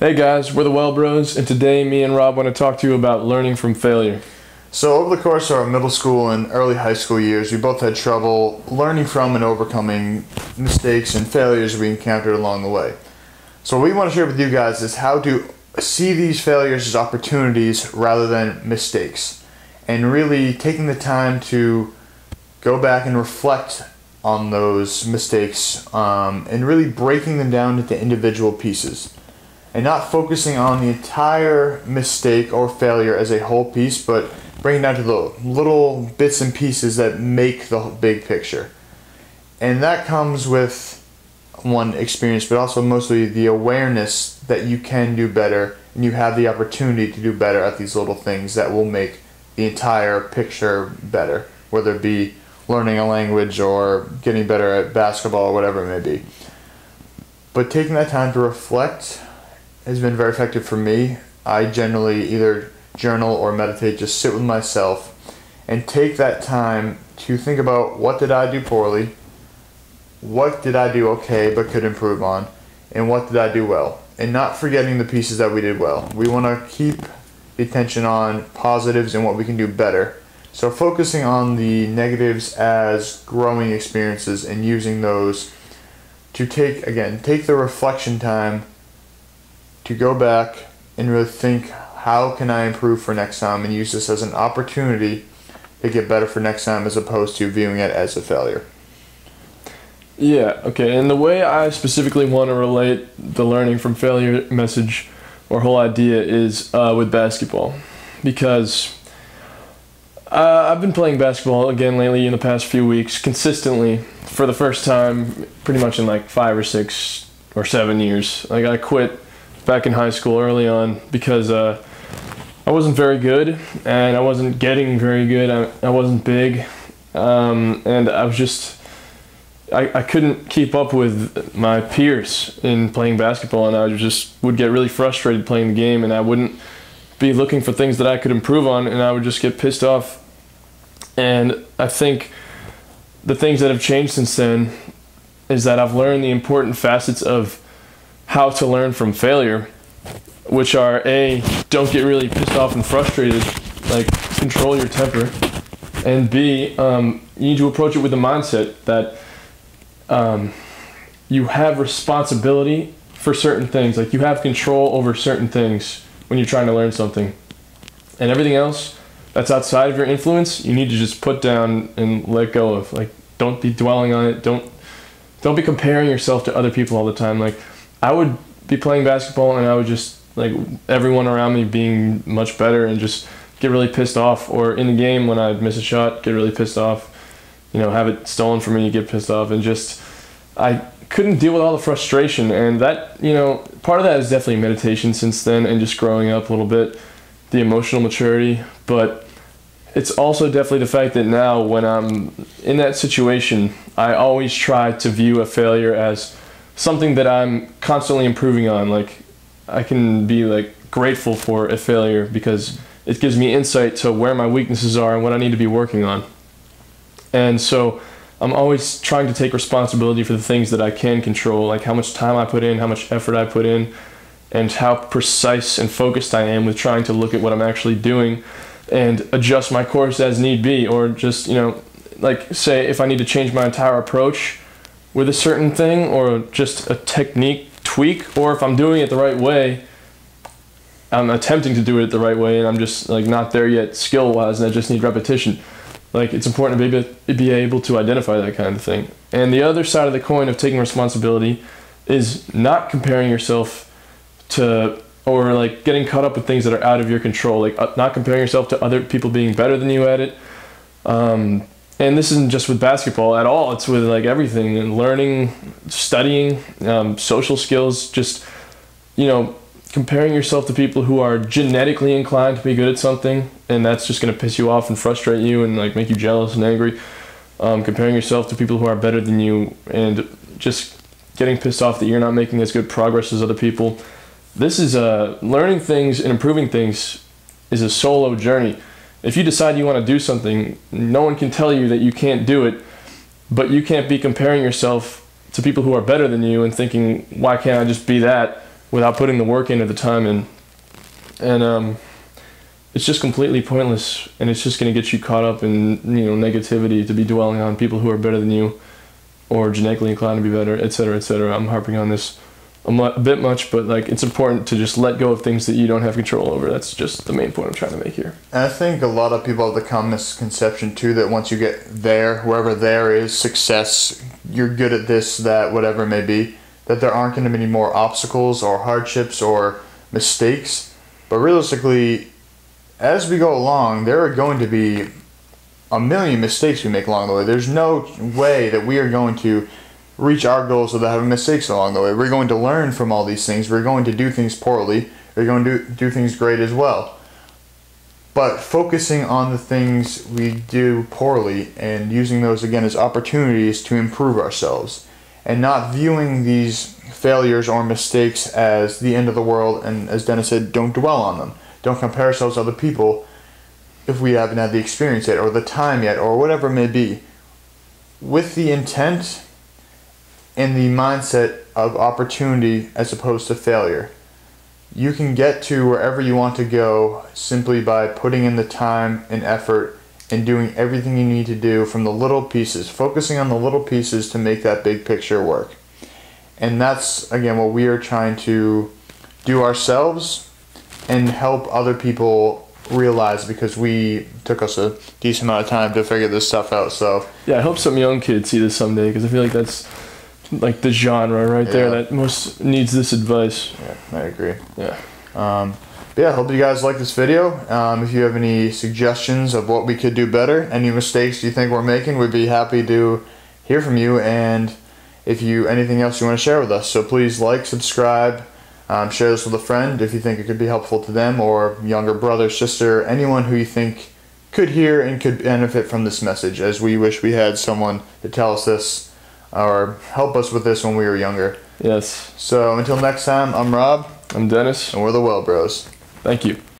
Hey guys, we're the Well Bros, and today me and Rob want to talk to you about learning from failure. So, over the course of our middle school and early high school years, we both had trouble learning from and overcoming mistakes and failures we encountered along the way. So, what we want to share with you guys is how to see these failures as opportunities rather than mistakes, and really taking the time to go back and reflect on those mistakes um, and really breaking them down into individual pieces and not focusing on the entire mistake or failure as a whole piece, but bringing down to the little bits and pieces that make the big picture. And that comes with one experience, but also mostly the awareness that you can do better and you have the opportunity to do better at these little things that will make the entire picture better, whether it be learning a language or getting better at basketball or whatever it may be. But taking that time to reflect has been very effective for me. I generally either journal or meditate, just sit with myself and take that time to think about what did I do poorly, what did I do okay but could improve on, and what did I do well. And not forgetting the pieces that we did well. We want to keep the attention on positives and what we can do better. So focusing on the negatives as growing experiences and using those to take again, take the reflection time to go back and really think how can I improve for next time and use this as an opportunity to get better for next time as opposed to viewing it as a failure. Yeah, okay. And the way I specifically want to relate the learning from failure message or whole idea is uh, with basketball. Because uh, I've been playing basketball again lately in the past few weeks consistently for the first time pretty much in like five or six or seven years. Like I quit back in high school early on because uh, I wasn't very good and I wasn't getting very good. I, I wasn't big um, and I was just I, I couldn't keep up with my peers in playing basketball and I just would get really frustrated playing the game and I wouldn't be looking for things that I could improve on and I would just get pissed off. And I think the things that have changed since then is that I've learned the important facets of how to learn from failure, which are A, don't get really pissed off and frustrated, like control your temper, and B, um, you need to approach it with the mindset that um, you have responsibility for certain things, like you have control over certain things when you're trying to learn something. And everything else that's outside of your influence, you need to just put down and let go of. Like don't be dwelling on it. Don't don't be comparing yourself to other people all the time. Like I would be playing basketball and I would just like everyone around me being much better and just get really pissed off. Or in the game when I'd miss a shot, get really pissed off. You know, have it stolen from me, get pissed off. And just I couldn't deal with all the frustration. And that, you know, part of that is definitely meditation since then and just growing up a little bit, the emotional maturity, but it's also definitely the fact that now when I'm in that situation, I always try to view a failure as something that I'm constantly improving on. Like I can be like grateful for a failure because it gives me insight to where my weaknesses are and what I need to be working on. And so I'm always trying to take responsibility for the things that I can control, like how much time I put in, how much effort I put in, and how precise and focused I am with trying to look at what I'm actually doing and adjust my course as need be, or just, you know, like say if I need to change my entire approach with a certain thing or just a technique tweak, or if I'm doing it the right way, I'm attempting to do it the right way and I'm just like not there yet skill wise and I just need repetition. Like it's important to be, be able to identify that kind of thing. And the other side of the coin of taking responsibility is not comparing yourself to or like getting caught up with things that are out of your control, like uh, not comparing yourself to other people being better than you at it. Um, and this isn't just with basketball at all. It's with like everything and learning, studying, um, social skills. Just you know, comparing yourself to people who are genetically inclined to be good at something, and that's just going to piss you off and frustrate you and like make you jealous and angry. Um, comparing yourself to people who are better than you and just getting pissed off that you're not making as good progress as other people this is uh, learning things and improving things is a solo journey. If you decide you want to do something, no one can tell you that you can't do it, but you can't be comparing yourself to people who are better than you and thinking, why can't I just be that? without putting the work in at the time and and um, it's just completely pointless and it's just going to get you caught up in you know negativity to be dwelling on people who are better than you or genetically inclined to be better et cetera et cetera i'm harping on this a, bit much but like it's important to just let go of things that you don't have control over that's just the main point i'm trying to make here And I think a lot of people have the common misconception too that once you get there, wherever there is success, you're good at this, that, whatever it may be, that there aren't going to be any more obstacles or hardships or mistakes. But realistically, as we go along, there are going to be a million mistakes we make along the way. There's no way that we are going to reach our goals without having mistakes along the way. We're going to learn from all these things. We're going to do things poorly. We're going to do, do things great as well but focusing on the things we do poorly and using those again as opportunities to improve ourselves and not viewing these failures or mistakes as the end of the world and as Dennis said don't dwell on them don't compare ourselves to other people if we haven't had the experience yet or the time yet or whatever it may be with the intent and the mindset of opportunity as opposed to failure you can get to wherever you want to go simply by putting in the time and effort and doing everything you need to do from the little pieces, focusing on the little pieces to make that big picture work. And that's, again, what we are trying to do ourselves and help other people realize because we took us a decent amount of time to figure this stuff out. So, yeah i hope some young kids see this someday because i feel like that's like the genre right there that most needs this advice yeah, I agree. yeah Um, but yeah, hope you guys like this video. Um, if you have any suggestions of what we could do better, any mistakes you think we're making, we'd be happy to hear from you. And if you anything else you want to share with us, so please like, subscribe, um, share this with a friend if you think it could be helpful to them or younger brother, sister, anyone who you think could hear and could benefit from this message. As we wish we had someone to tell us this or help us with this when we were younger. yes So until next time, I'm Rob, i'm dennis and we're the Well Bros. thank you